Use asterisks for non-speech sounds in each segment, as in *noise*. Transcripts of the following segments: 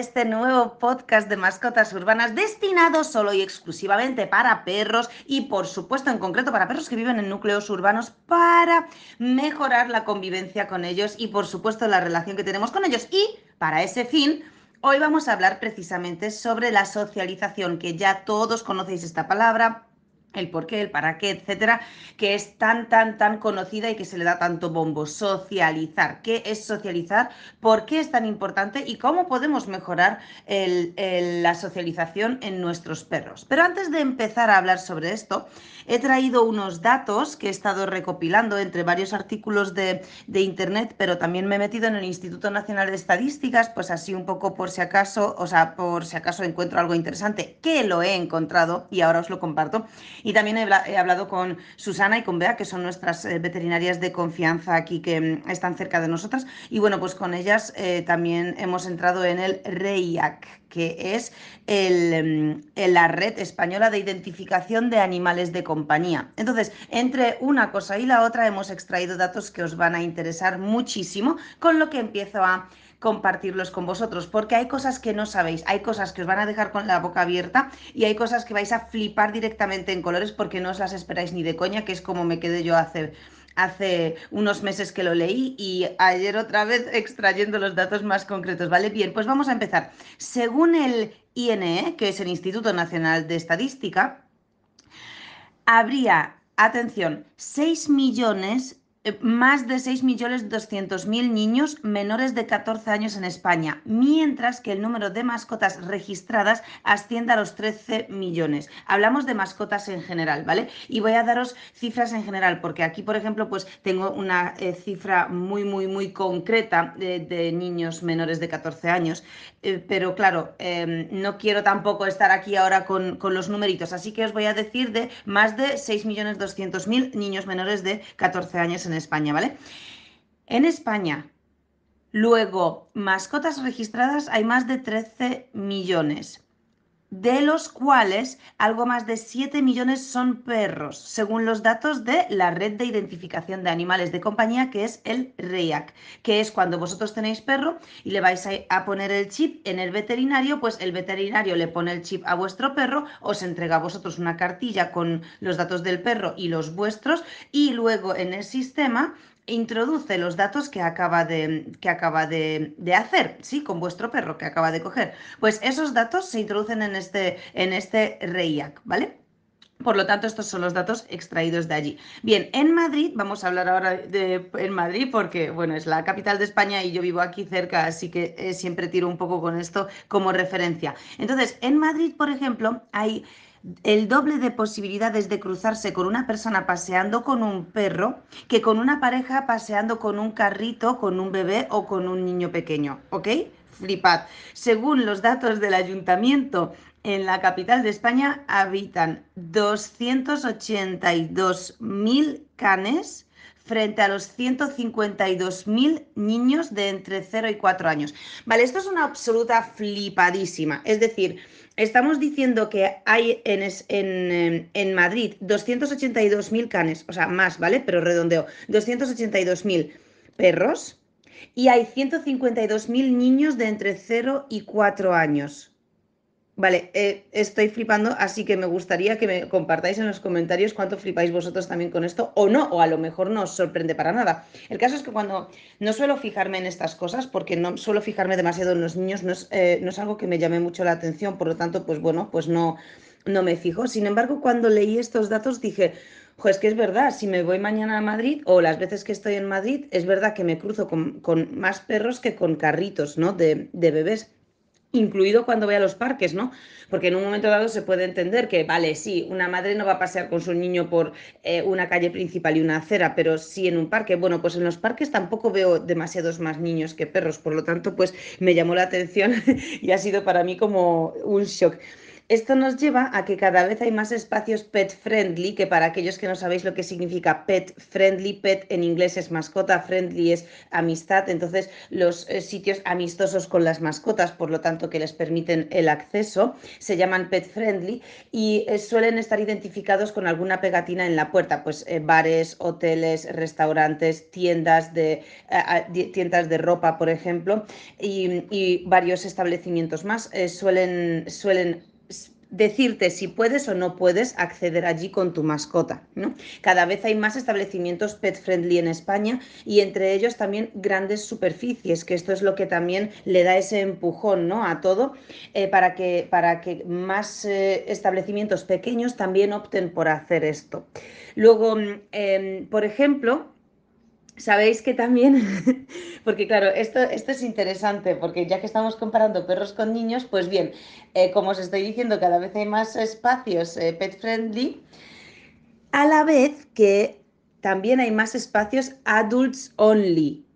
Este nuevo podcast de mascotas urbanas destinado solo y exclusivamente para perros y por supuesto en concreto para perros que viven en núcleos urbanos para mejorar la convivencia con ellos y por supuesto la relación que tenemos con ellos. Y para ese fin, hoy vamos a hablar precisamente sobre la socialización, que ya todos conocéis esta palabra, el por qué, el para qué, etcétera, que es tan, tan, tan conocida y que se le da tanto bombo. Socializar. ¿Qué es socializar? ¿Por qué es tan importante? ¿Y cómo podemos mejorar la socialización en nuestros perros? Pero antes de empezar a hablar sobre esto, he traído unos datos que he estado recopilando entre varios artículos de, de internet, pero también me he metido en el Instituto Nacional de Estadísticas, pues así un poco por si acaso, o sea, por si acaso encuentro algo interesante, que lo he encontrado y ahora os lo comparto. Y también he, hablado con Susana y con Bea, que son nuestras eh, veterinarias de confianza aquí que mm, están cerca de nosotras. Y bueno, pues con ellas eh, también hemos entrado en el REIAC, que es mm, la red española de identificación de animales de compañía. Entonces, entre una cosa y la otra hemos extraído datos que os van a interesar muchísimo, con lo que empiezo a compartirlos con vosotros, porque hay cosas que no sabéis, hay cosas que os van a dejar con la boca abierta y hay cosas que vais a flipar directamente en colores porque no os las esperáis ni de coña, que es como me quedé yo hace hace unos meses que lo leí y ayer otra vez *laughs* extrayendo los datos más concretos, ¿vale? Bien, pues vamos a empezar. Según el INE, que es el Instituto Nacional de Estadística, habría, atención, 6 millones más de 6.200.000 niños menores de 14 años en España, mientras que el número de mascotas registradas asciende a los 13 millones. Hablamos de mascotas en general, ¿vale? Y voy a daros cifras en general, porque aquí, por ejemplo, pues tengo una eh, cifra muy, muy, muy concreta de, niños menores de 14 años, eh, pero claro, em, no quiero tampoco estar aquí ahora con, con, los numeritos, así que os voy a decir de más de 6.200.000 niños menores de 14 años en en España, ¿vale? En España, luego, mascotas registradas hay más de 13 millones de los cuales algo más de 7 millones son perros, según los datos de la red de identificación de animales de compañía, que es el REIAC, que es cuando vosotros tenéis perro y le vais a, poner el chip en el veterinario, pues el veterinario le pone el chip a vuestro perro, os entrega a vosotros una cartilla con los datos del perro y los vuestros, y luego en el sistema introduce los datos que acaba de, que acaba de, hacer, ¿sí? Con vuestro perro que acaba de coger. Pues esos datos se introducen en este, en este REIAC, ¿vale? Por lo tanto, estos son los datos extraídos de allí. Bien, en Madrid, vamos a hablar ahora de en Madrid porque, bueno, es la capital de España y yo vivo aquí cerca, así que eh, siempre tiro un poco con esto como referencia. Entonces, en Madrid, por ejemplo, hay el doble de posibilidades de cruzarse con una persona paseando con un perro que con una pareja paseando con un carrito, con un bebé o con un niño pequeño, ¿ok? Flipad. Según los datos del ayuntamiento, en la capital de España habitan 282.000 canes frente a los 152.000 niños de entre 0 y 4 años. Vale, esto es una absoluta flipadísima. Es decir, Estamos diciendo que hay en, en, en Madrid 282.000 canes, o sea, más, ¿vale? Pero redondeo, 282.000 perros y hay 152.000 niños de entre 0 y 4 años. Vale, eh, estoy flipando, así que me gustaría que me compartáis en los comentarios cuánto flipáis vosotros también con esto, o no, o a lo mejor no os sorprende para nada. El caso es que cuando no suelo fijarme en estas cosas, porque no suelo fijarme demasiado en los niños, no es, eh, no es algo que me llame mucho la atención, por lo tanto, pues bueno, pues no, no me fijo. Sin embargo, cuando leí estos datos dije, es que es verdad, si me voy mañana a Madrid o las veces que estoy en Madrid, es verdad que me cruzo con, con más perros que con carritos, ¿no? De, de bebés incluido cuando voy a los parques, ¿no? Porque en un momento dado se puede entender que, vale, sí, una madre no va a pasear con su niño por eh, una calle principal y una acera, pero sí en un parque. Bueno, pues en los parques tampoco veo demasiados más niños que perros, por lo tanto, pues me llamó la atención *laughs* y ha sido para mí como un shock. Esto nos lleva a que cada vez hay más espacios pet friendly, que para aquellos que no sabéis lo que significa pet friendly, pet en inglés es mascota, friendly es amistad, entonces los eh, sitios amistosos con las mascotas, por lo tanto que les permiten el acceso, se llaman pet friendly y eh, suelen estar identificados con alguna pegatina en la puerta, pues eh, bares, hoteles, restaurantes, tiendas de, tiendas de ropa, por ejemplo, y, y varios establecimientos más suelen, suelen decirte si puedes o no puedes acceder allí con tu mascota. ¿no? Cada vez hay más establecimientos pet friendly en España y entre ellos también grandes superficies, que esto es lo que también le da ese empujón ¿no? a todo eh, para, que, para que más eh, establecimientos pequeños también opten por hacer esto. Luego, mm, em, por ejemplo, Sabéis que también, *laughs* porque claro, esto, esto es interesante, porque ya que estamos comparando perros con niños, pues bien, eh, como os estoy diciendo, cada vez hay más espacios eh, pet friendly, a la vez que también hay más espacios adults only,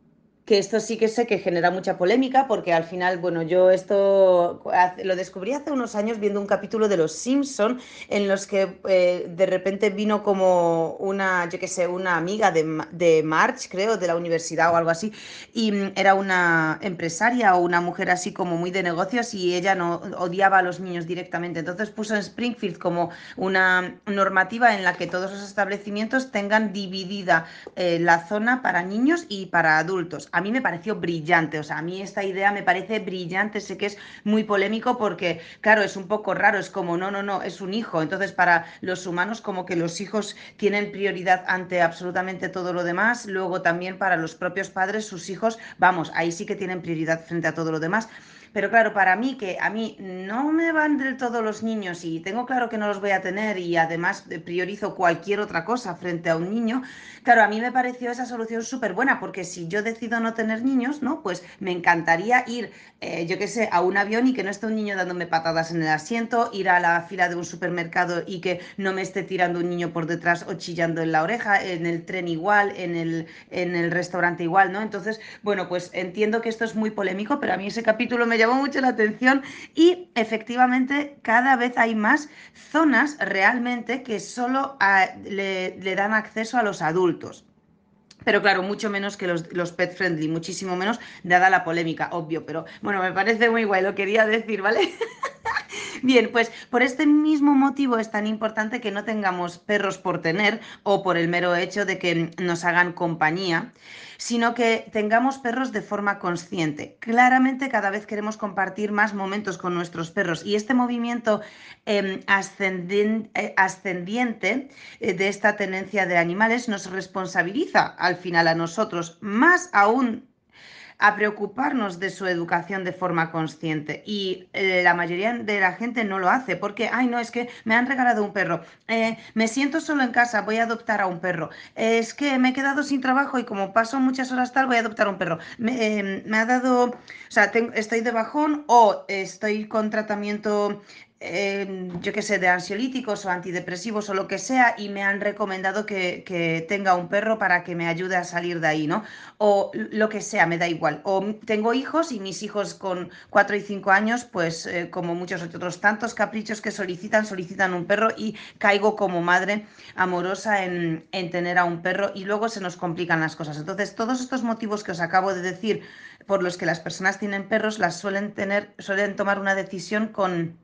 que esto sí que sé que genera mucha polémica porque al final, bueno, yo esto lo descubrí hace unos años viendo un capítulo de Los Simpson en los que eh, de repente vino como una, yo qué sé, una amiga de, de, March, creo, de la universidad o algo así, y mm, era una empresaria o una mujer así como muy de negocios y ella no odiaba a los niños directamente. Entonces puso en Springfield como una normativa en la que todos los establecimientos tengan dividida eh, la zona para niños y para adultos a mí me pareció brillante, o sea, a mí esta idea me parece brillante, sé que es muy polémico porque, claro, es un poco raro, es como, no, no, no, es un hijo, entonces para los humanos como que los hijos tienen prioridad ante absolutamente todo lo demás, luego también para los propios padres, sus hijos, vamos, ahí sí que tienen prioridad frente a todo lo demás. Pero claro, para mí, que a mí no me van del todo los niños y tengo claro que no los voy a tener y además priorizo cualquier otra cosa frente a un niño, claro, a mí me pareció esa solución súper buena porque si yo decido no tener niños, ¿no? Pues me encantaría ir, eh, yo qué sé, a un avión y que no esté un niño dándome patadas en el asiento, ir a la fila de un supermercado y que no me esté tirando un niño por detrás o chillando en la oreja, en el tren igual, en el, en el restaurante igual, ¿no? Entonces, bueno, pues entiendo que esto es muy polémico, pero a mí ese capítulo me llamó mucho la atención y efectivamente cada vez hay más zonas realmente que solo ah, le, dan acceso a los adultos. Pero claro, mucho menos que los, los, pet friendly, muchísimo menos, dada la polémica, obvio. Pero bueno, me parece muy guay, lo quería decir, ¿vale? *laughs* *laughs* Bien, pues por este mismo motivo es tan importante que no tengamos perros por tener o por el mero hecho de que nos hagan compañía, sino que tengamos perros de forma consciente. Claramente cada vez queremos compartir más momentos con nuestros perros y este movimiento em, eh, ascendiente eh, de esta tenencia de animales nos responsabiliza al final a nosotros, más aún a preocuparnos de su educación de forma consciente. Y eh, la mayoría de la gente no lo hace porque, ay, no, es que me han regalado un perro, eh, me siento solo en casa, voy a adoptar a un perro, es que me he quedado sin trabajo y como paso muchas horas tal, voy a adoptar a un perro. Me, em, ha dado, o sea, estoy de bajón o estoy con tratamiento yo qué sé, de ansiolíticos o antidepresivos o lo que sea y me han recomendado que, tenga un perro para que me ayude a salir de ahí, ¿no? O lo que sea, me da igual. O tengo hijos y mis hijos con 4 y 5 años, pues eh, como muchos otros tantos caprichos que solicitan, solicitan un perro y caigo como madre amorosa en, en tener a un perro y luego se nos complican las cosas. Entonces, todos estos motivos que os acabo de decir por los que las personas tienen perros, las suelen tener, suelen tomar una decisión con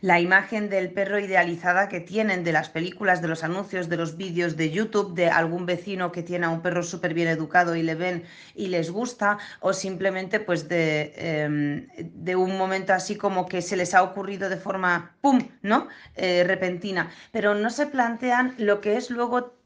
la imagen del perro idealizada que tienen de las películas, de los anuncios, de los vídeos de YouTube, de algún vecino que tiene a un perro súper bien educado y le ven y les gusta, o simplemente pues de, em, de, un momento así como que se les ha ocurrido de forma, ¡pum!, ¿no? Eh, repentina. Pero no se plantean lo que es luego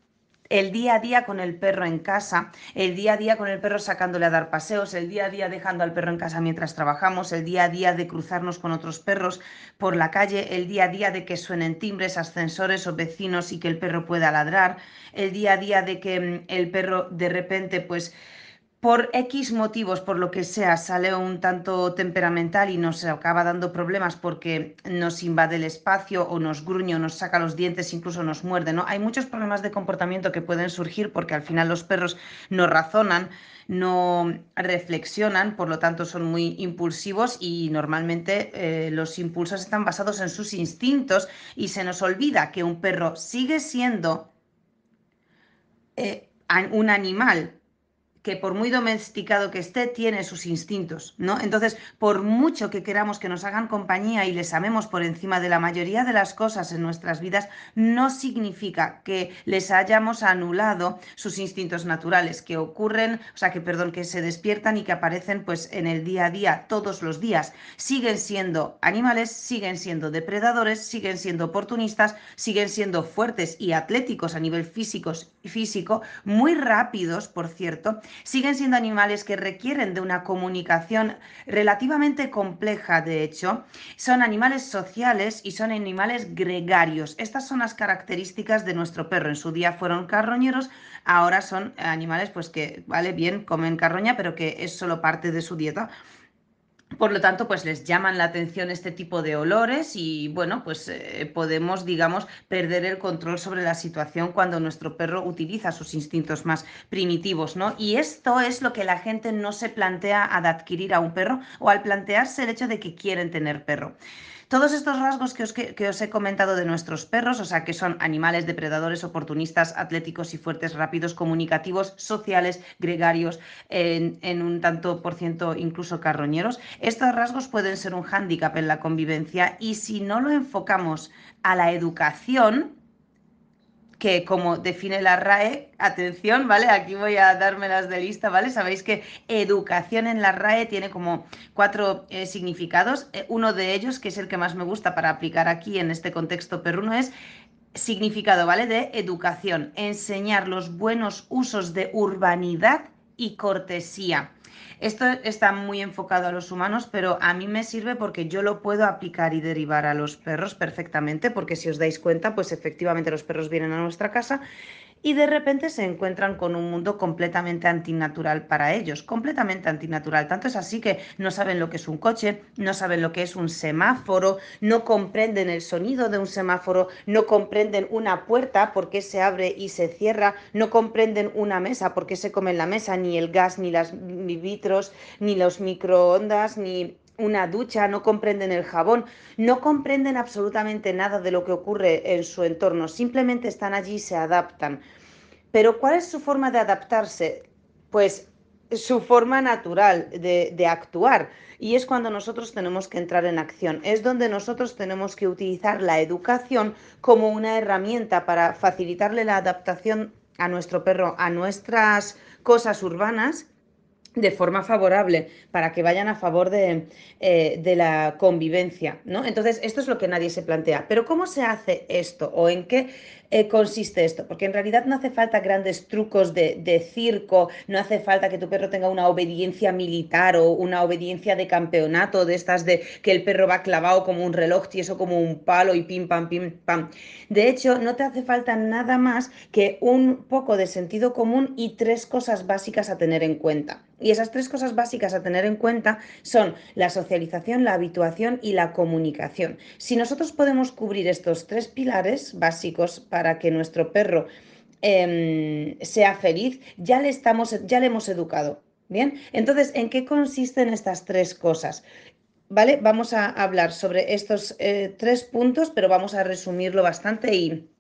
el día a día con el perro en casa, el día a día con el perro sacándole a dar paseos, el día a día dejando al perro en casa mientras trabajamos, el día a día de cruzarnos con otros perros por la calle, el día a día de que suenen timbres, ascensores o vecinos y que el perro pueda ladrar, el día a día de que mm, el perro de repente pues por X motivos, por lo que sea, sale un tanto temperamental y nos acaba dando problemas porque nos invade el espacio o nos gruñe o nos saca los dientes, incluso nos muerde, ¿no? Hay muchos problemas de comportamiento que pueden surgir porque al final los perros no razonan, no reflexionan, por lo tanto son muy impulsivos y normalmente eh, los impulsos están basados en sus instintos y se nos olvida que un perro sigue siendo eh, un animal que por muy domesticado que esté, tiene sus instintos, ¿no? Entonces, por mucho que queramos que nos hagan compañía y les amemos por encima de la mayoría de las cosas en nuestras vidas, no significa que les hayamos anulado sus instintos naturales, que ocurren, o sea, que perdón, que se despiertan y que aparecen pues en el día a día, todos los días. Siguen siendo animales, siguen siendo depredadores, siguen siendo oportunistas, siguen siendo fuertes y atléticos a nivel físico, físico muy rápidos, por cierto, siguen siendo animales que requieren de una comunicación relativamente compleja, de hecho. Son animales sociales y son animales gregarios. Estas son las características de nuestro perro. En su día fueron carroñeros, ahora son animales pues que, vale, bien, comen carroña, pero que es solo parte de su dieta. Por lo tanto, pues les llaman la atención este tipo de olores y bueno, pues eh, podemos, digamos, perder el control sobre la situación cuando nuestro perro utiliza sus instintos más primitivos, ¿no? Y esto es lo que la gente no se plantea al adquirir a un perro o al plantearse el hecho de que quieren tener perro. Todos estos rasgos que os, he comentado de nuestros perros, o sea, que son animales depredadores, oportunistas, atléticos y fuertes, rápidos, comunicativos, sociales, gregarios, en, en un tanto por ciento incluso carroñeros, estos rasgos pueden ser un hándicap en la convivencia y si no lo enfocamos a la educación, que como define la RAE, atención, ¿vale? Aquí voy a dármelas de lista, ¿vale? Sabéis que educación en la RAE tiene como cuatro eh, significados. Eh, uno de ellos, que es el que más me gusta para aplicar aquí en este contexto perruno, es significado, ¿vale? De educación, enseñar los buenos usos de urbanidad y cortesía. Esto está muy enfocado a los humanos, pero a mí me sirve porque yo lo puedo aplicar y derivar a los perros perfectamente, porque si os dais cuenta, pues efectivamente los perros vienen a nuestra casa y de repente se encuentran con un mundo completamente antinatural para ellos, completamente antinatural. Tanto es así que no saben lo que es un coche, no saben lo que es un semáforo, no comprenden el sonido de un semáforo, no comprenden una puerta porque se abre y se cierra, no comprenden una mesa porque se come en la mesa, ni el gas, ni las vitros, ni los microondas, ni una ducha, no comprenden el jabón, no comprenden absolutamente nada de lo que ocurre en su entorno, simplemente están allí y se adaptan. Pero ¿cuál es su forma de adaptarse? Pues su forma natural de, de, actuar. Y es cuando nosotros tenemos que entrar en acción. Es donde nosotros tenemos que utilizar la educación como una herramienta para facilitarle la adaptación a nuestro perro, a nuestras cosas urbanas de forma favorable para que vayan a favor de, eh, de, la convivencia, ¿no? Entonces, esto es lo que nadie se plantea. Pero ¿cómo se hace esto o en qué eh, consiste esto? Porque en realidad no hace falta grandes trucos de, de, circo, no hace falta que tu perro tenga una obediencia militar o una obediencia de campeonato, de estas de que el perro va clavado como un reloj tieso, como un palo y pim, pam, pim, pam. De hecho, no te hace falta nada más que un poco de sentido común y tres cosas básicas a tener en cuenta. Y esas tres cosas básicas a tener en cuenta son la socialización, la habituación y la comunicación. Si nosotros podemos cubrir estos tres pilares básicos para que nuestro perro em, sea feliz, ya le, estamos, ya le hemos educado. Bien, entonces, ¿en qué consisten estas tres cosas? ¿Vale? Vamos a hablar sobre estos eh, tres puntos, pero vamos a resumirlo bastante y,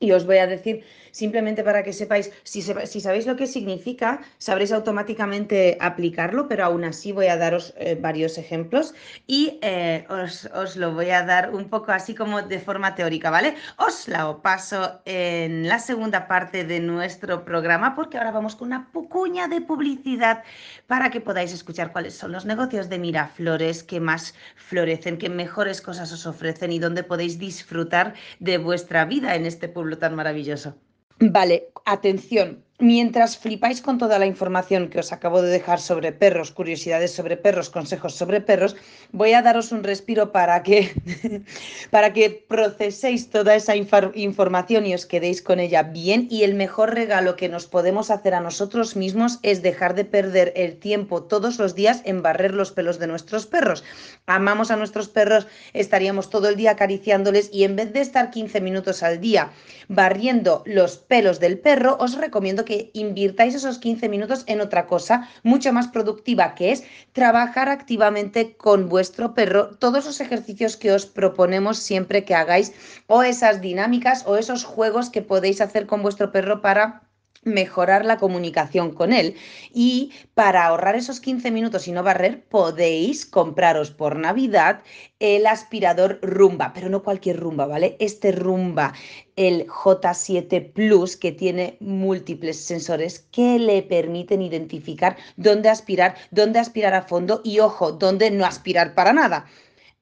y os voy a decir simplemente para que sepáis, si, si, sabéis lo que significa, sabréis automáticamente aplicarlo, pero aún así voy a daros eh, varios ejemplos y eh, os, os, lo voy a dar un poco así como de forma teórica, ¿vale? Os la paso en la segunda parte de nuestro programa porque ahora vamos con una pucuña de publicidad para que podáis escuchar cuáles son los negocios de Miraflores que más florecen, que mejores cosas os ofrecen y dónde podéis disfrutar de vuestra vida en este pueblo tan maravilloso. Vale, atención. Mientras flipáis con toda la información que os acabo de dejar sobre perros, curiosidades sobre perros, consejos sobre perros, voy a daros un respiro para que, *laughs* para que proceséis toda esa información y os quedéis con ella bien. Y el mejor regalo que nos podemos hacer a nosotros mismos es dejar de perder el tiempo todos los días en barrer los pelos de nuestros perros. Amamos a nuestros perros, estaríamos todo el día acariciándoles y en vez de estar 15 minutos al día barriendo los pelos del perro, os recomiendo que invirtáis esos 15 minutos en otra cosa mucho más productiva, que es trabajar activamente con vuestro perro todos los ejercicios que os proponemos siempre que hagáis o esas dinámicas o esos juegos que podéis hacer con vuestro perro para mejorar la comunicación con él. Y para ahorrar esos 15 minutos y no barrer, podéis compraros por Navidad el aspirador Rumba, pero no cualquier Rumba, ¿vale? Este Rumba, el J7 Plus, que tiene múltiples sensores que le permiten identificar dónde aspirar, dónde aspirar a fondo y, ojo, dónde no aspirar para nada.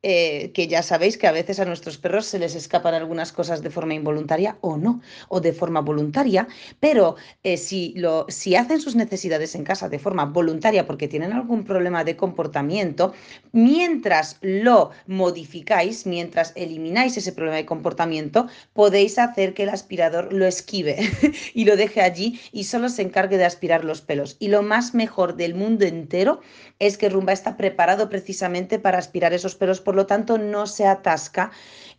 Eh, que ya sabéis que a veces a nuestros perros se les escapan algunas cosas de forma involuntaria o no, o de forma voluntaria, pero eh, si, lo, si hacen sus necesidades en casa de forma voluntaria porque tienen algún problema de comportamiento, mientras lo modificáis, mientras elimináis ese problema de comportamiento, podéis hacer que el aspirador lo esquive *laughs* y lo deje allí y solo se encargue de aspirar los pelos. Y lo más mejor del mundo entero es que Rumba está preparado precisamente para aspirar esos pelos por lo tanto no se atasca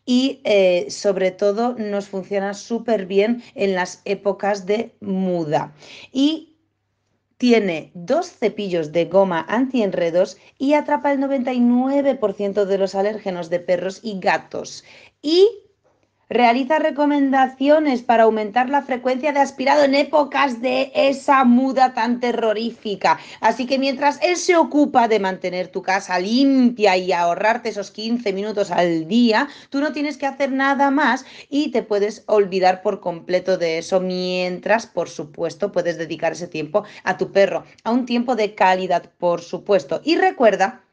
y eh, sobre todo nos funciona súper bien en las épocas de muda. Y tiene dos cepillos de goma antienredos y atrapa el 99% de los alérgenos de perros y gatos. Y Realiza recomendaciones para aumentar la frecuencia de aspirado en épocas de esa muda tan terrorífica. Así que mientras él se ocupa de mantener tu casa limpia y ahorrarte esos 15 minutos al día, tú no tienes que hacer nada más y te puedes olvidar por completo de eso mientras, por supuesto, puedes dedicar ese tiempo a tu perro, a un tiempo de calidad, por supuesto. Y recuerda...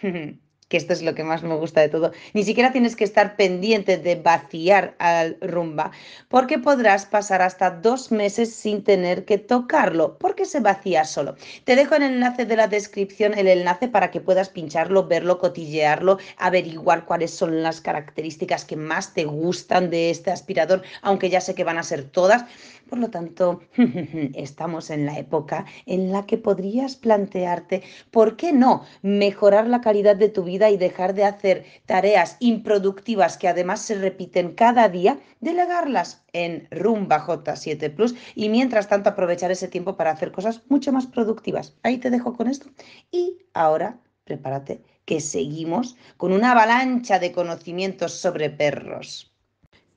*laughs* que esto es lo que más me gusta de todo, ni siquiera tienes que estar pendiente de vaciar al rumba, porque podrás pasar hasta dos meses sin tener que tocarlo, porque se vacía solo. Te dejo en el enlace de la descripción el enlace para que puedas pincharlo, verlo, cotillearlo, averiguar cuáles son las características que más te gustan de este aspirador, aunque ya sé que van a ser todas. Por lo tanto, *laughs* estamos en la época en la que podrías plantearte, ¿por qué no mejorar la calidad de tu vida y dejar de hacer tareas improductivas que además se repiten cada día, delegarlas en Rumba J7 Plus y mientras tanto aprovechar ese tiempo para hacer cosas mucho más productivas? Ahí te dejo con esto. Y ahora, prepárate que seguimos con una avalancha de conocimientos sobre perros.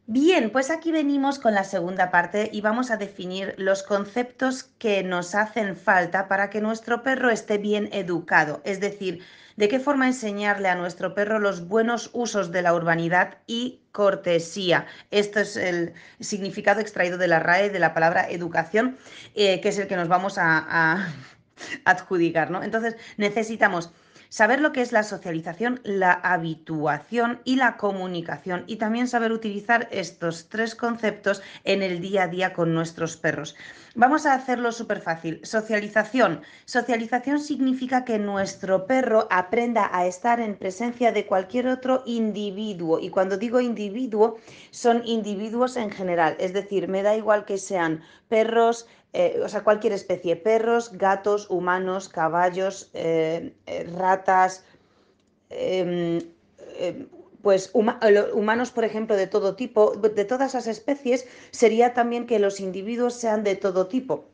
Bien, pues aquí venimos con la segunda parte y vamos a definir los conceptos que nos hacen falta para que nuestro perro esté bien educado, es decir, de qué forma enseñarle a nuestro perro los buenos usos de la urbanidad y cortesía. Esto es el significado extraído de la RAE de la palabra educación, eh, que es el que nos vamos a, a *laughs* adjudicar, ¿no? Entonces necesitamos saber lo que es la socialización, la habituación y la comunicación y también saber utilizar estos tres conceptos en el día a día con nuestros perros. Vamos a hacerlo súper fácil. Socialización. Socialización significa que nuestro perro aprenda a estar en presencia de cualquier otro individuo. Y cuando digo individuo, son individuos en general. Es decir, me da igual que sean perros, eh, o sea, cualquier especie, perros, gatos, humanos, caballos, eh, eh, ratas, em, pues humanos, por ejemplo, de todo tipo, de todas las especies, sería también que los individuos sean de todo tipo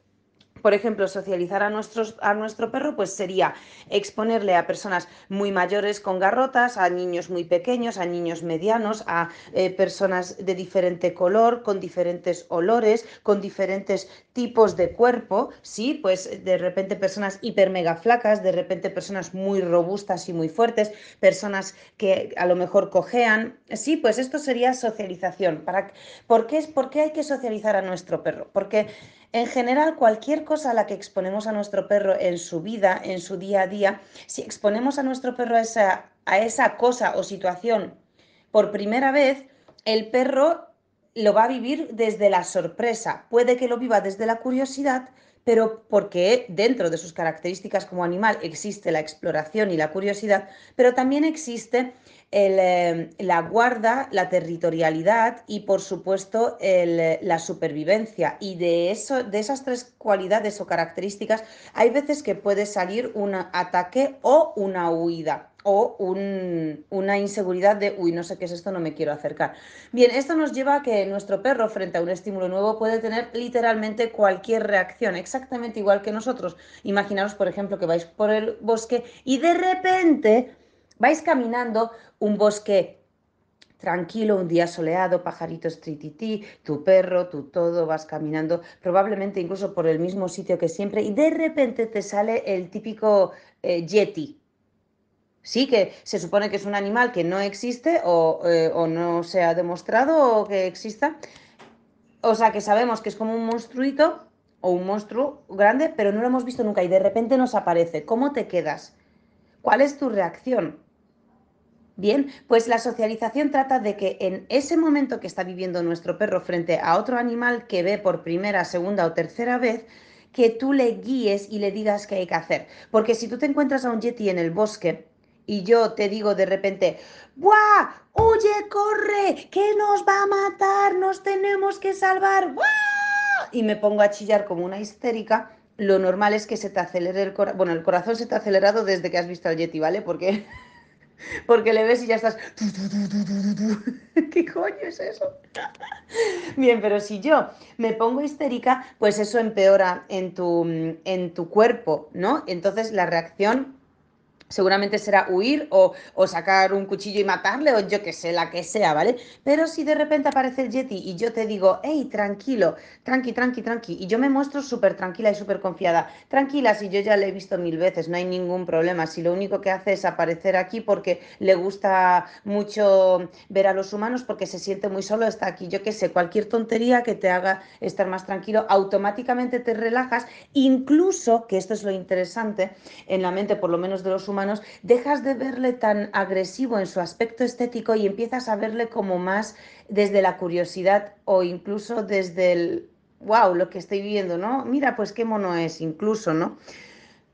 por ejemplo, socializar a, nuestros, a nuestro perro, pues sería exponerle a personas muy mayores con garrotas, a niños muy pequeños, a niños medianos, a eh, personas de diferente color, con diferentes olores, con diferentes tipos de cuerpo, sí, pues de repente personas hiper mega flacas, de repente personas muy robustas y muy fuertes, personas que a lo mejor cojean, sí, pues esto sería socialización. ¿Para, ¿por, qué, ¿Por qué hay que socializar a nuestro perro? Porque en general, cualquier cosa a la que exponemos a nuestro perro en su vida, en su día a día, si exponemos a nuestro perro a esa, a esa cosa o situación por primera vez, el perro lo va a vivir desde la sorpresa. Puede que lo viva desde la curiosidad, pero porque dentro de sus características como animal existe la exploración y la curiosidad, pero también existe eh, la guarda, la territorialidad y por supuesto la supervivencia. Y de, eso, de esas tres cualidades o características hay veces que puede salir un ataque o una huida o una inseguridad de, uy, no sé qué es esto, no me quiero acercar. Bien, esto nos lleva a que nuestro perro frente a un estímulo nuevo puede tener literalmente cualquier reacción, exactamente igual que nosotros. Imaginaros, por ejemplo, que vais por el bosque y de repente vais caminando un bosque tranquilo, un día soleado, pajaritos tritití, tu perro, tu todo, vas caminando, probablemente incluso por el mismo sitio que siempre, y de repente te sale el típico eh, yeti, sí que se supone que es un animal que no existe eh, o, no se ha demostrado que exista. O sea, que sabemos que es como un monstruito o un monstruo grande, pero no lo hemos visto nunca y de repente nos aparece. ¿Cómo te quedas? ¿Cuál es tu reacción? Bien, pues la socialización trata de que en ese momento que está viviendo nuestro perro frente a otro animal que ve por primera, segunda o tercera vez, que tú le guíes y le digas qué hay que hacer. Porque si tú te encuentras a un yeti en el bosque, y yo te digo de repente, ¡buah! ¡Huye, corre! ¡Que nos va a matar! ¡Nos tenemos que salvar! ¡Buah! Y me pongo a chillar como una histérica. Lo normal es que se te acelere el corazón. Bueno, el corazón se te ha acelerado desde que has visto al Yeti, ¿vale? Porque, porque le ves y ya estás. *laughs* ¿Qué coño es eso? Bien, pero si yo me pongo histérica, pues eso empeora en tu, en tu cuerpo, ¿no? Entonces la reacción seguramente será huir o, sacar un cuchillo y matarle o yo que sé, la que sea, ¿vale? Pero si de repente aparece el Yeti y yo te digo, hey, tranquilo, tranqui, tranqui, tranqui, y yo me muestro súper tranquila y súper confiada, tranquila, si yo ya le he visto mil veces, no hay ningún problema, si lo único que hace es aparecer aquí porque le gusta mucho ver a los humanos porque se siente muy solo, está aquí, yo que sé, cualquier tontería que te haga estar más tranquilo, automáticamente te relajas, incluso, que esto es lo interesante en la mente, por lo menos de los humanos, dejas de verle tan agresivo en su aspecto estético y empiezas a verle como más desde la curiosidad o incluso desde el, wow, lo que estoy viendo, ¿no? Mira, pues qué mono es, incluso, ¿no?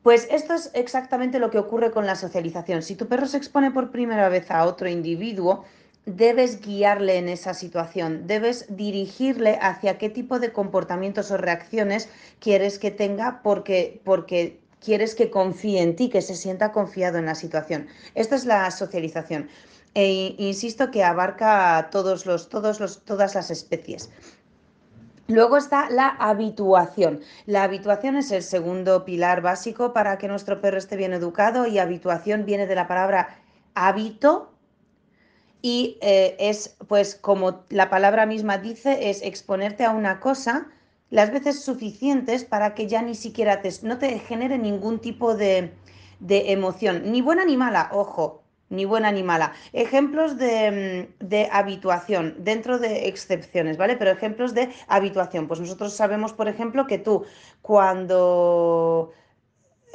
Pues esto es exactamente lo que ocurre con la socialización. Si tu perro se expone por primera vez a otro individuo, debes guiarle en esa situación, debes dirigirle hacia qué tipo de comportamientos o reacciones quieres que tenga porque, porque quieres que confíe en ti, que se sienta confiado en la situación. Esta es la socialización. E insisto que abarca todos los, todos los, todas las especies. Luego está la habituación. La habituación es el segundo pilar básico para que nuestro perro esté bien educado y habituación viene de la palabra hábito y eh, es, pues como la palabra misma dice, es exponerte a una cosa las veces suficientes para que ya ni siquiera te, no te genere ningún tipo de, emoción, ni buena ni mala, ojo, ni buena ni mala. Ejemplos de, de, habituación, dentro de excepciones, ¿vale? Pero ejemplos de habituación. Pues nosotros sabemos, por ejemplo, que tú cuando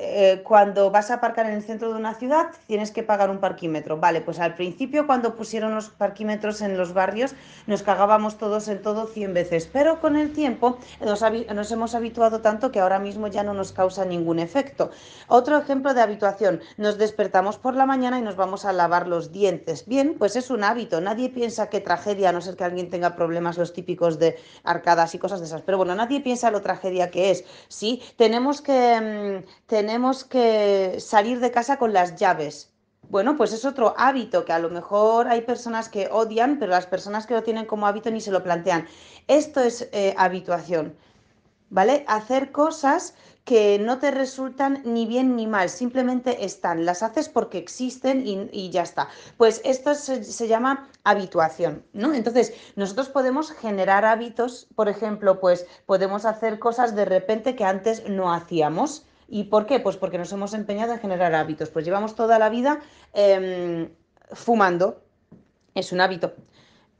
eh, cuando vas a aparcar en el centro de una ciudad tienes que pagar un parquímetro. Vale, pues al principio cuando pusieron los parquímetros en los barrios nos cagábamos todos en todo 100 veces, pero con el tiempo nos, hemos habituado tanto que ahora mismo ya no nos causa ningún efecto. Otro ejemplo de habituación, nos despertamos por la mañana y nos vamos a lavar los dientes. Bien, pues es un hábito, nadie piensa que tragedia, a no ser que alguien tenga problemas los típicos de arcadas y cosas de esas, pero bueno, nadie piensa lo tragedia que es. Sí, tenemos que... Mm, tenemos que salir de casa con las llaves. Bueno, pues es otro hábito que a lo mejor hay personas que odian, pero las personas que lo tienen como hábito ni se lo plantean. Esto es eh, habituación, ¿vale? Hacer cosas que no te resultan ni bien ni mal, simplemente están, las haces porque existen y, ya está. Pues esto se, se, llama habituación, ¿no? Entonces, nosotros podemos generar hábitos, por ejemplo, pues podemos hacer cosas de repente que antes no hacíamos. ¿Y por qué? Pues porque nos hemos empeñado en generar hábitos. Pues llevamos toda la vida em, fumando, es un hábito.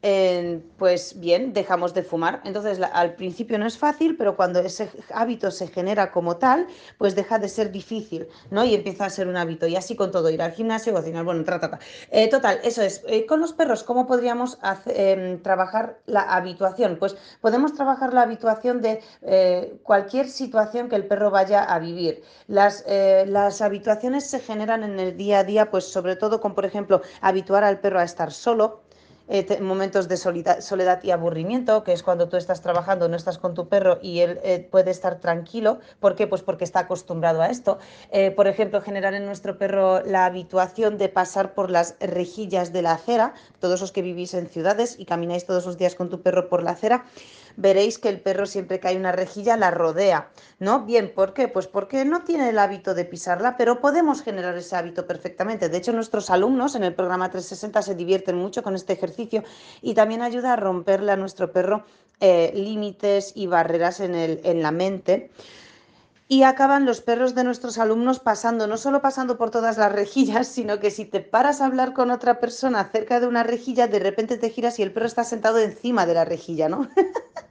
Pues bien, dejamos de fumar. Entonces, al principio no es fácil, pero cuando ese hábito se genera como tal, pues deja de ser difícil, ¿no? Y empieza a ser un hábito. Y así con todo, ir al gimnasio, cocinar, bueno, trata, eh, total, eso es. Eh, con los perros, ¿cómo podríamos em, trabajar la habituación? Pues podemos trabajar la habituación de eh, cualquier situación que el perro vaya a vivir. Las, las habituaciones se generan en el día a día, pues sobre todo con, por ejemplo, habituar al perro a estar solo eh, momentos de soledad y aburrimiento, que es cuando tú estás trabajando, no estás con tu perro y él eh, puede estar tranquilo. ¿Por qué? Pues porque está acostumbrado a esto. Eh, por ejemplo, generar en nuestro perro la habituación de pasar por las rejillas de la acera, todos los que vivís en ciudades y camináis todos los días con tu perro por la acera veréis que el perro siempre que hay una rejilla la rodea, ¿no? Bien, ¿por qué? Pues porque no tiene el hábito de pisarla, pero podemos generar ese hábito perfectamente. De hecho, nuestros alumnos en el programa 360 se divierten mucho con este ejercicio y también ayuda a romperle a nuestro perro eh, límites y barreras en, el, en la mente y acaban los perros de nuestros alumnos pasando, no solo pasando por todas las rejillas, *laughs* sino que si te paras a hablar con otra persona cerca de una rejilla, de repente te giras y el perro está sentado encima de la rejilla, ¿no? *laughs*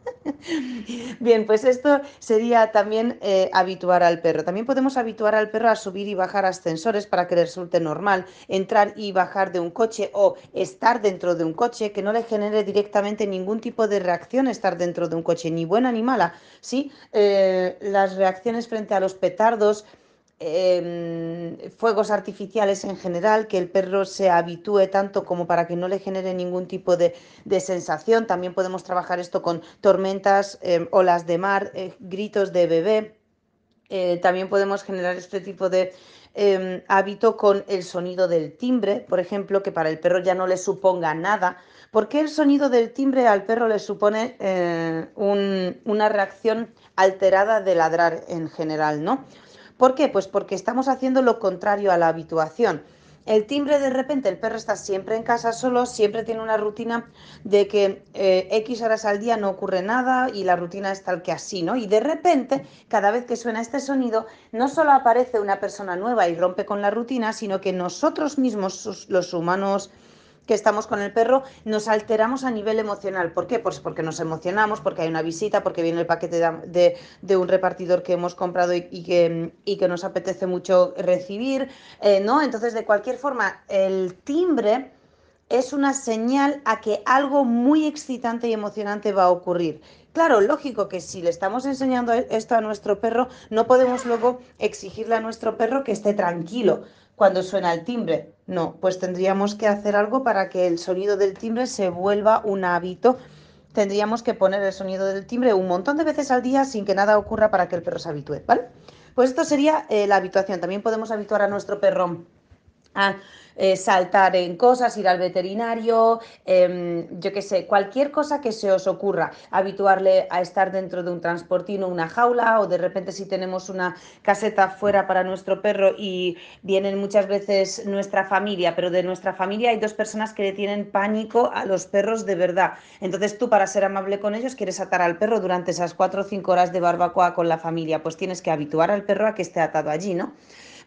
Bien, pues esto sería también eh, habituar al perro. También podemos habituar al perro a subir y bajar ascensores para que le resulte normal, entrar y bajar de un coche o estar dentro de un coche, que no le genere directamente ningún tipo de reacción estar dentro de un coche, ni buena ni mala. ¿sí? Eh, las reacciones frente a los petardos, Em, fuegos artificiales en general, que el perro se habitúe tanto como para que no le genere ningún tipo de, sensación. También podemos trabajar esto con tormentas, em, olas de mar, eh, gritos de bebé. Eh, también podemos generar este tipo de em, hábito con el sonido del timbre, por ejemplo, que para el perro ya no le suponga nada. porque el sonido del timbre al perro le supone eh, una reacción alterada de ladrar en general, ¿no? ¿Por qué? Pues porque estamos haciendo lo contrario a la habituación. El timbre de repente, el perro está siempre en casa solo, siempre tiene una rutina de que eh, X horas al día no ocurre nada y la rutina es tal que así, ¿no? Y de repente, cada vez que suena este sonido, no solo aparece una persona nueva y rompe con la rutina, sino que nosotros mismos, los humanos que estamos con el perro, nos alteramos a nivel emocional. ¿Por qué? Pues porque nos emocionamos, porque hay una visita, porque viene el paquete de, un repartidor que hemos comprado y, que, que, nos apetece mucho recibir, eh, ¿no? Entonces, de cualquier forma, el timbre es una señal a que algo muy excitante y emocionante va a ocurrir. Claro, lógico que si le estamos enseñando esto a nuestro perro, no podemos luego exigirle a nuestro perro que esté tranquilo cuando suena el timbre. No, pues tendríamos que hacer algo para que el sonido del timbre se vuelva un hábito. Tendríamos que poner el sonido del timbre un montón de veces al día sin que nada ocurra para que el perro se habitúe, ¿vale? Pues esto sería eh, la habituación. También podemos habituar a nuestro perro a eh, saltar en cosas, ir al veterinario, em, yo qué sé, cualquier cosa que se os ocurra, habituarle a estar dentro de un transportino, una jaula, o de repente si tenemos una caseta fuera para nuestro perro y vienen muchas veces nuestra familia, pero de nuestra familia hay dos personas que le tienen pánico a los perros de verdad. Entonces tú para ser amable con ellos quieres atar al perro durante esas cuatro o cinco horas de barbacoa con la familia, pues tienes que habituar al perro a que esté atado allí, ¿no?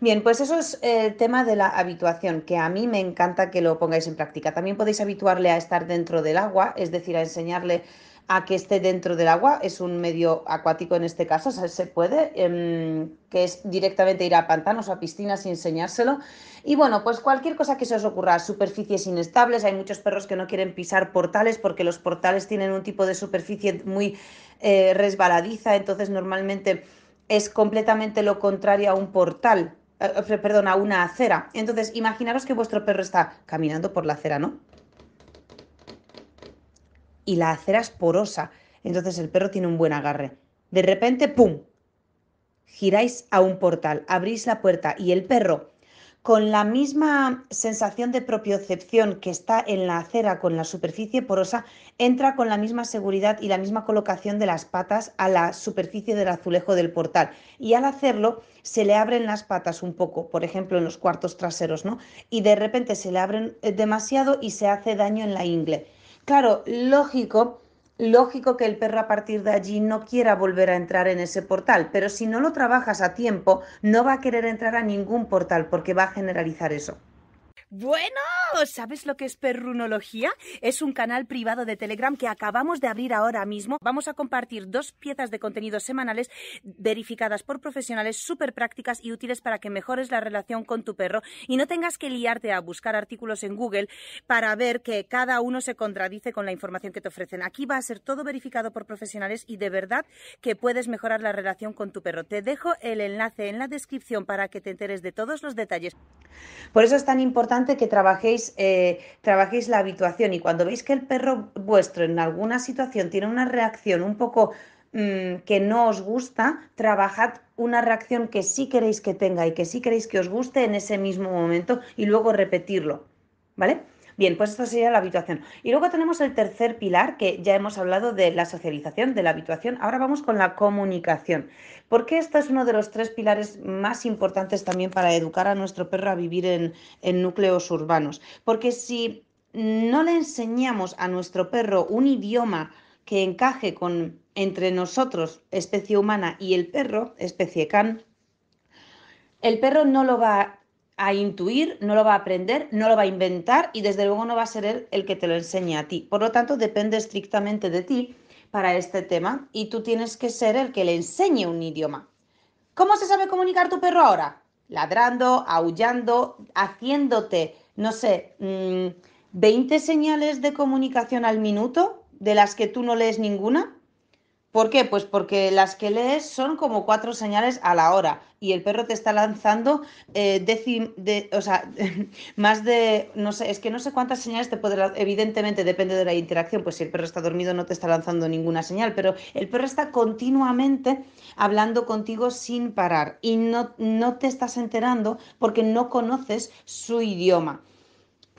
Bien, pues eso es el tema de la habituación, que a mí me encanta que lo pongáis en práctica. También podéis habituarle a estar dentro del agua, es decir, a enseñarle a que esté dentro del agua, es un medio acuático en este caso, se puede, em, que es directamente ir a pantanos o a piscinas y enseñárselo. Y bueno, pues cualquier cosa que se os ocurra, superficies inestables, hay muchos perros que no quieren pisar portales porque los portales tienen un tipo de superficie muy eh, resbaladiza, entonces normalmente es completamente lo contrario a un portal. Eh, eh, perdón, a una acera. Entonces, imaginaros que vuestro perro está caminando por la acera, ¿no? Y la acera es porosa. Entonces el perro tiene un buen agarre. De repente, ¡pum! Giráis a un portal, abrís la puerta y el perro con la misma sensación de propiocepción que está en la acera con la superficie porosa, entra con la misma seguridad y la misma colocación de las patas a la superficie del azulejo del portal. Y al hacerlo, se le abren las patas un poco, por ejemplo, en los cuartos traseros, ¿no? Y de repente se le abren eh, demasiado y se hace daño en la ingle. Claro, lógico lógico que el perro a partir de allí no quiera volver a entrar en ese portal, pero si no lo trabajas a tiempo, no va a querer entrar a ningún portal porque va a generalizar eso. Bueno, ¿sabes lo que es perrunología? Es un canal privado de Telegram que acabamos de abrir ahora mismo. Vamos a compartir dos piezas de contenido semanales verificadas por profesionales súper prácticas y útiles para que mejores la relación con tu perro y no tengas que liarte a buscar artículos en Google para ver que cada uno se contradice con la información que te ofrecen. Aquí va a ser todo verificado por profesionales y de verdad que puedes mejorar la relación con tu perro. Te dejo el enlace en la descripción para que te enteres de todos los detalles. Por eso es tan importante que trabajéis, eh, trabajéis la habituación y cuando veis que el perro vuestro en alguna situación tiene una reacción un poco mm, que no os gusta, trabajad una reacción que sí queréis que tenga y que sí queréis que os guste en ese mismo momento y luego repetirlo. ¿Vale? Bien, pues esto sería la habituación. Y luego tenemos el tercer pilar, que ya hemos hablado de la socialización, de la habituación. Ahora vamos con la comunicación. Porque esto es uno de los tres pilares más importantes también para educar a nuestro perro a vivir en, en núcleos urbanos. Porque si no le enseñamos a nuestro perro un idioma que encaje con entre nosotros, especie humana, y el perro, especie can, el perro no lo va a intuir, no lo va a aprender, no lo va a inventar y desde luego no va a ser él el que te lo enseñe a ti. Por lo tanto, depende estrictamente de ti para este tema y tú tienes que ser el que le enseñe un idioma. ¿Cómo se sabe comunicar tu perro ahora? Ladrando, aullando, haciéndote, no sé, 20 mm, señales de comunicación al minuto de las que tú no lees ninguna. ¿Por qué? Pues porque las que lees son como cuatro señales a la hora y el perro te está lanzando eh, de, o sea, *laughs* más de, no sé, es que no sé cuántas señales te puede, evidentemente depende de la interacción, pues si el perro está dormido no te está lanzando ninguna señal, pero el perro está continuamente hablando contigo sin parar y no, no te estás enterando porque no conoces su idioma.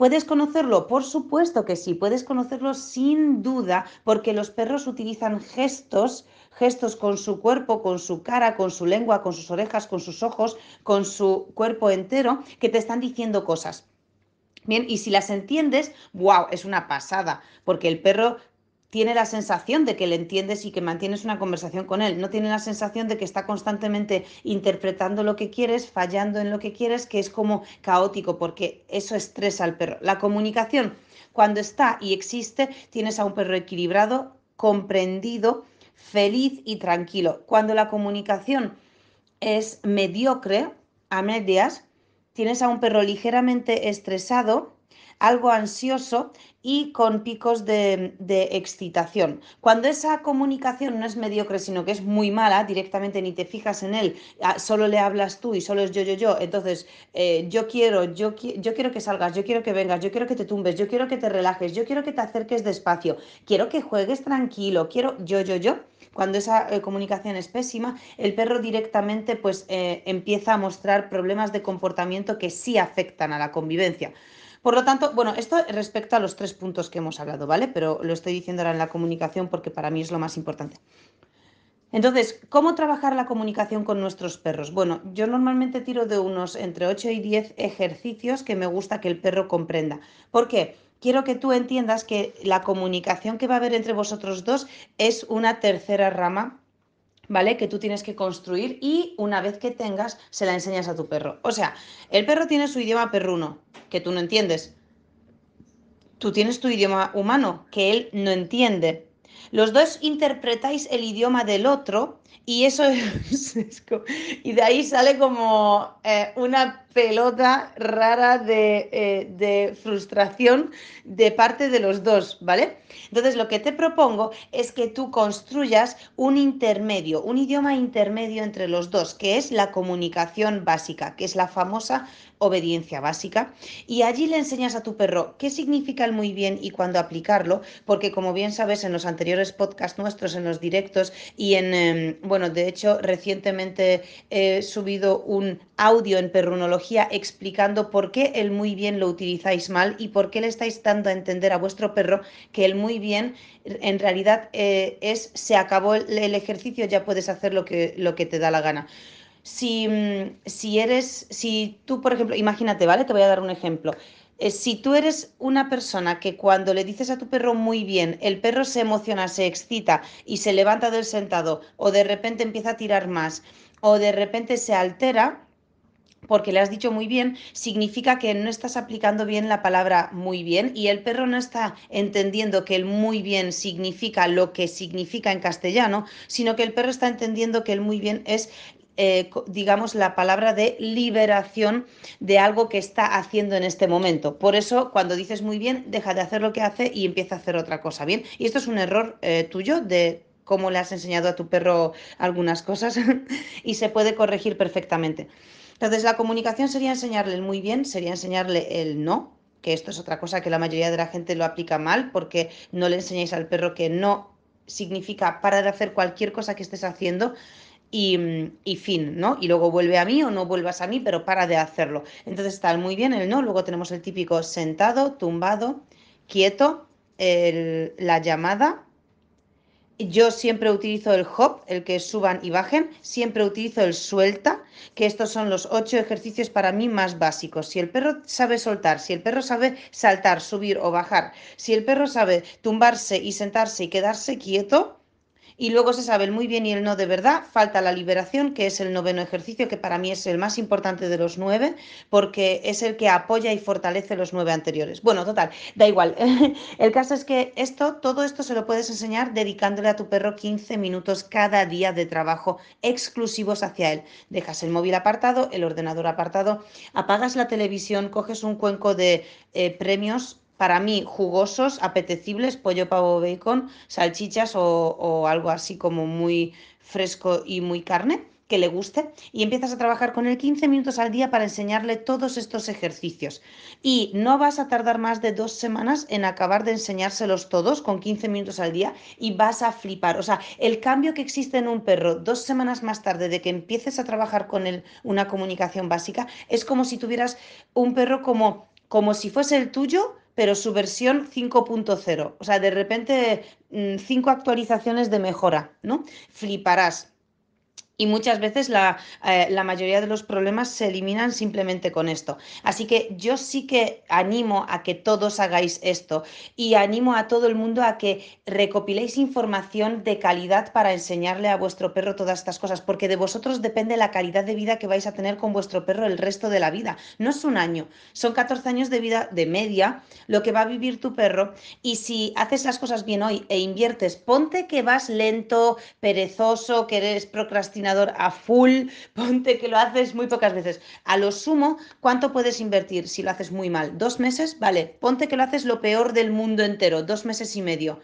¿Puedes conocerlo? Por supuesto que sí, puedes conocerlo sin duda, porque los perros utilizan gestos, gestos con su cuerpo, con su cara, con su lengua, con sus orejas, con sus ojos, con su cuerpo entero, que te están diciendo cosas. Bien, y si las entiendes, wow, es una pasada, porque el perro tiene la sensación de que le entiendes y que mantienes una conversación con él. No tiene la sensación de que está constantemente interpretando lo que quieres, fallando en lo que quieres, que es como caótico, porque eso estresa al perro. La comunicación, cuando está y existe, tienes a un perro equilibrado, comprendido, feliz y tranquilo. Cuando la comunicación es mediocre, a medias, tienes a un perro ligeramente estresado, algo ansioso y con picos de, excitación. Cuando esa comunicación no es mediocre, sino que es muy mala, directamente ni te fijas en él, solo le hablas tú y solo es yo, yo, yo, entonces eh, yo quiero, yo, yo quiero que salgas, yo quiero que vengas, yo quiero que te tumbes, yo quiero que te relajes, yo quiero que te acerques despacio, quiero que juegues tranquilo, quiero yo, yo, yo. Cuando esa eh, comunicación es pésima, el perro directamente pues eh, empieza a mostrar problemas de comportamiento que sí afectan a la convivencia. Por lo tanto, bueno, esto respecto a los tres puntos que hemos hablado, ¿vale? Pero lo estoy diciendo ahora en la comunicación porque para mí es lo más importante. Entonces, ¿cómo trabajar la comunicación con nuestros perros? Bueno, yo normalmente tiro de unos entre 8 y 10 ejercicios que me gusta que el perro comprenda. ¿Por qué? Quiero que tú entiendas que la comunicación que va a haber entre vosotros dos es una tercera rama ¿vale? Que tú tienes que construir y una vez que tengas, se la enseñas a tu perro. O sea, el perro tiene su idioma perruno, que tú no entiendes. Tú tienes tu idioma humano, que él no entiende. Los dos interpretáis el idioma del otro y eso es, *laughs* y de ahí sale como eh, una pelota rara de, eh, de, frustración de parte de los dos, ¿vale? Entonces lo que te propongo es que tú construyas un intermedio, un idioma intermedio entre los dos, que es la comunicación básica, que es la famosa obediencia básica, y allí le enseñas a tu perro qué significa el muy bien y cuándo aplicarlo, porque como bien sabes en los anteriores podcasts nuestros, en los directos y en, em, bueno, de hecho recientemente he subido un audio en perrunología explicando por qué el muy bien lo utilizáis mal y por qué le estáis dando a entender a vuestro perro que el muy bien en realidad eh, es se acabó el, el, ejercicio, ya puedes hacer lo que, lo que te da la gana. Si, mm, si eres, si tú, por ejemplo, imagínate, ¿vale? Te voy a dar un ejemplo. Eh, si tú eres una persona que cuando le dices a tu perro muy bien, el perro se emociona, se excita y se levanta del sentado, o de repente empieza a tirar más, o de repente se altera, porque le has dicho muy bien, significa que no estás aplicando bien la palabra muy bien y el perro no está entendiendo que el muy bien significa lo que significa en castellano, sino que el perro está entendiendo que el muy bien es eh, digamos, la palabra de liberación de algo que está haciendo en este momento. Por eso, cuando dices muy bien, deja de hacer lo que hace y empieza a hacer otra cosa. Bien, y esto es un error eh, tuyo de cómo le has enseñado a tu perro algunas cosas *laughs* y se puede corregir perfectamente. Entonces, la comunicación sería enseñarle el muy bien, sería enseñarle el no, que esto es otra cosa que la mayoría de la gente lo aplica mal porque no le enseñáis al perro que no significa para de hacer cualquier cosa que estés haciendo y, y, fin, ¿no? Y luego vuelve a mí o no vuelvas a mí, pero para de hacerlo. Entonces está muy bien el no, luego tenemos el típico sentado, tumbado, quieto, la llamada, yo siempre utilizo el hop, el que suban y bajen, siempre utilizo el suelta, que estos son los ocho ejercicios para mí más básicos. Si el perro sabe soltar, si el perro sabe saltar, subir o bajar, si el perro sabe tumbarse y sentarse y quedarse quieto, y luego se sabe el muy bien y el no de verdad. Falta la liberación, que es el noveno ejercicio, que para mí es el más importante de los nueve, porque es el que apoya y fortalece los nueve anteriores. Bueno, total, da igual. *laughs* El caso es que esto, todo esto se lo puedes enseñar dedicándole a tu perro 15 minutos cada día de trabajo exclusivos hacia él. Dejas el móvil apartado, el ordenador apartado, apagas la televisión, coges un cuenco de eh, premios para mí jugosos, apetecibles, pollo, pavo, bacon, salchichas o, o algo así como muy fresco y muy carne que le guste y empiezas a trabajar con él 15 minutos al día para enseñarle todos estos ejercicios. Y no vas a tardar más de dos semanas en acabar de enseñárselos todos con 15 minutos al día y vas a flipar. O sea, el cambio que existe en un perro dos semanas más tarde de que empieces a trabajar con él una comunicación básica es como si tuvieras un perro como, como si fuese el tuyo pero su versión 5.0. O sea, de repente mm, cinco actualizaciones de mejora, ¿no? Fliparás. Y muchas veces la, eh, la, mayoría de los problemas se eliminan simplemente con esto. Así que yo sí que animo a que todos hagáis esto y animo a todo el mundo a que recopiléis información de calidad para enseñarle a vuestro perro todas estas cosas, porque de vosotros depende la calidad de vida que vais a tener con vuestro perro el resto de la vida. No es un año, son 14 años de vida de media lo que va a vivir tu perro y si haces las cosas bien hoy e inviertes, ponte que vas lento, perezoso, que eres procrastinador, a full, *laughs* ponte que lo haces muy pocas veces. A lo sumo, ¿cuánto puedes invertir si lo haces muy mal? ¿Dos meses? Vale, ponte que lo haces lo peor del mundo entero, dos meses y medio.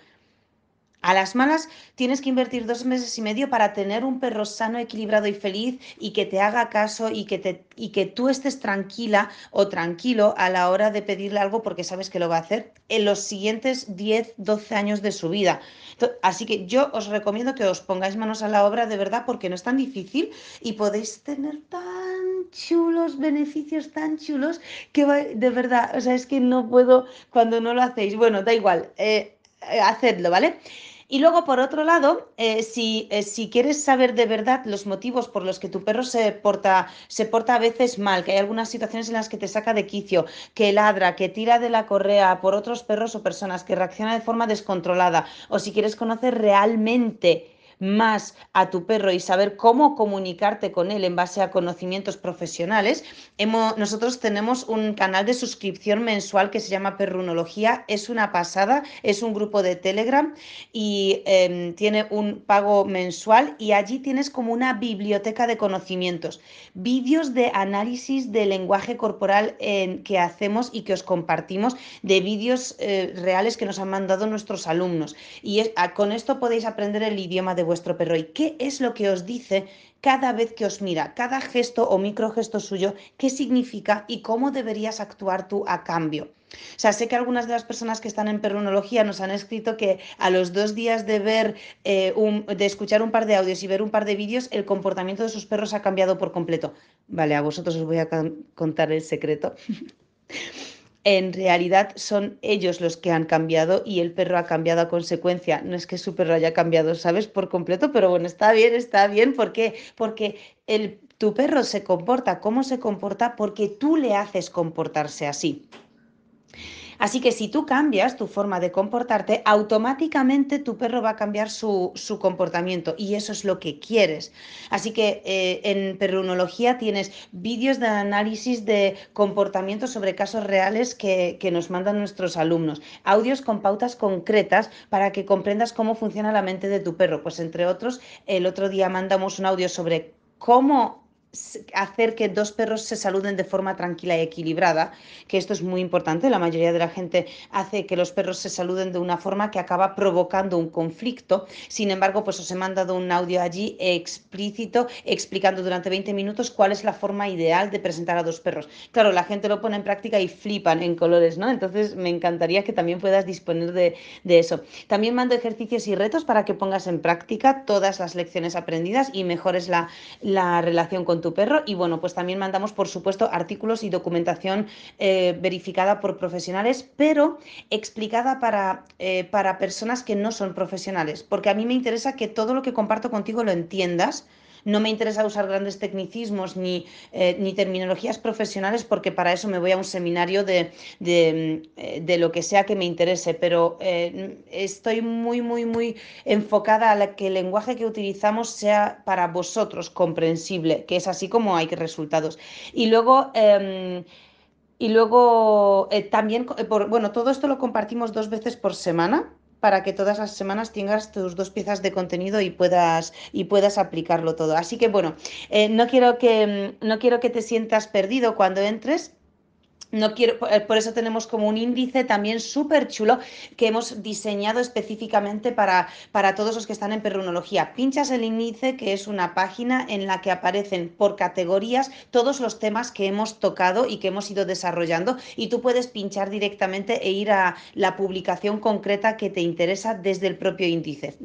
A las malas tienes que invertir dos meses y medio para tener un perro sano, equilibrado y feliz y que te haga caso y que, te, y que tú estés tranquila o tranquilo a la hora de pedirle algo porque sabes que lo va a hacer en los siguientes 10, 12 años de su vida. Así que yo os recomiendo que os pongáis manos a la obra de verdad porque no es tan difícil y podéis tener tan chulos beneficios, tan chulos que de verdad, o sea, es que no puedo cuando no lo hacéis. Bueno, da igual, eh, hacedlo, ¿vale? Y luego, por otro lado, eh, si, eh, si, quieres saber de verdad los motivos por los que tu perro se porta, se porta a veces mal, que hay algunas situaciones en las que te saca de quicio, que ladra, que tira de la correa por otros perros o personas, que reacciona de forma descontrolada, o si quieres conocer realmente más a tu perro y saber cómo comunicarte con él en base a conocimientos profesionales, nosotros tenemos un canal de suscripción mensual que se llama Perrunología. Es una pasada, es un grupo de Telegram y eh, tiene un pago mensual y allí tienes como una biblioteca de conocimientos, vídeos de análisis de lenguaje corporal que hacemos y que os compartimos, de vídeos eh, reales que nos han mandado nuestros alumnos. Y con esto podéis aprender el idioma de vuestro perro y qué es lo que os dice cada vez que os mira, cada gesto o microgesto suyo, qué significa y cómo deberías actuar tú a cambio. O sea, sé que algunas de las personas que están en perrunología nos han escrito que a los dos días de ver, eh, de escuchar un par de audios y ver un par de vídeos, el comportamiento de sus perros ha cambiado por completo. Vale, a vosotros os voy a contar el secreto. *laughs* en realidad son ellos los que han cambiado y el perro ha cambiado a consecuencia. No es que su perro haya cambiado, ¿sabes? Por completo, pero bueno, está bien, está bien. ¿Por qué? Porque el, tu perro se comporta como se comporta porque tú le haces comportarse así. Así que si tú cambias tu forma de comportarte, automáticamente tu perro va a cambiar su, comportamiento y eso es lo que quieres. Así que eh, en perrunología tienes vídeos de análisis de comportamiento sobre casos reales que, que nos mandan nuestros alumnos, audios con pautas concretas para que comprendas cómo funciona la mente de tu perro. Pues entre otros, el otro día mandamos un audio sobre cómo hacer que dos perros se saluden de forma tranquila y equilibrada, que esto es muy importante. La mayoría de la gente hace que los perros se saluden de una forma que acaba provocando un conflicto. Sin embargo, pues os he mandado un audio allí explícito explicando durante 20 minutos cuál es la forma ideal de presentar a dos perros. Claro, la gente lo pone en práctica y flipan en colores, ¿no? Entonces me encantaría que también puedas disponer de, eso. También mando ejercicios y retos para que pongas en práctica todas las lecciones aprendidas y mejores la, la relación con tu perro. Y bueno, pues también mandamos, por supuesto, artículos y documentación eh, verificada por profesionales, pero explicada para, eh, para personas que no son profesionales, porque a mí me interesa que todo lo que comparto contigo lo entiendas no me interesa usar grandes tecnicismos ni, eh, ni terminologías profesionales porque para eso me voy a un seminario de, eh, lo que sea que me interese, pero eh, estoy muy, muy, muy enfocada a que el lenguaje que utilizamos sea para vosotros comprensible, que es así como hay resultados. Y luego... Em, y luego también, bueno, todo esto lo compartimos dos veces por semana, para que todas las semanas tengas tus dos piezas de contenido y puedas, y puedas aplicarlo todo. Así que bueno, eh, no, quiero que, no quiero que te sientas perdido cuando entres no quiero, eh, por eso tenemos como un índice también súper chulo que hemos diseñado específicamente para, para todos los que están en perrunología. Pinchas el índice, que es una página en la que aparecen por categorías todos los temas que hemos tocado y que hemos ido desarrollando y tú puedes pinchar directamente e ir a la publicación concreta que te interesa desde el propio índice.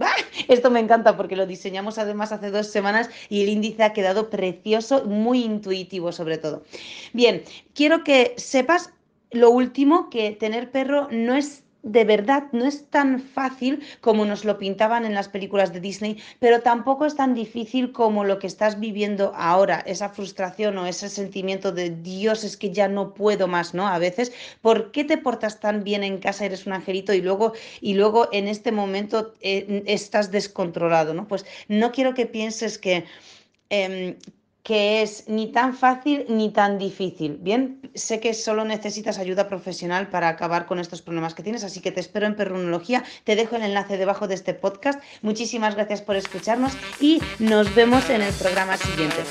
Esto me encanta porque lo diseñamos además hace dos semanas y el índice ha quedado precioso, muy intuitivo sobre todo. Bien, quiero que sepas lo último, que tener perro no es de verdad no es tan fácil como nos lo pintaban en las películas de Disney, pero tampoco es tan difícil como lo que estás viviendo ahora, esa frustración o ese sentimiento de Dios, es que ya no puedo más, ¿no? A veces, ¿por qué te portas tan bien en casa, eres un angelito y luego, y luego en este momento eh, estás descontrolado, ¿no? Pues no quiero que pienses que... Em, que es ni tan fácil ni tan difícil. Bien, sé que solo necesitas ayuda profesional para acabar con estos problemas que tienes, así que te espero en Perrunología. Te dejo el enlace debajo de este podcast. Muchísimas gracias por escucharnos y nos vemos en el programa siguiente.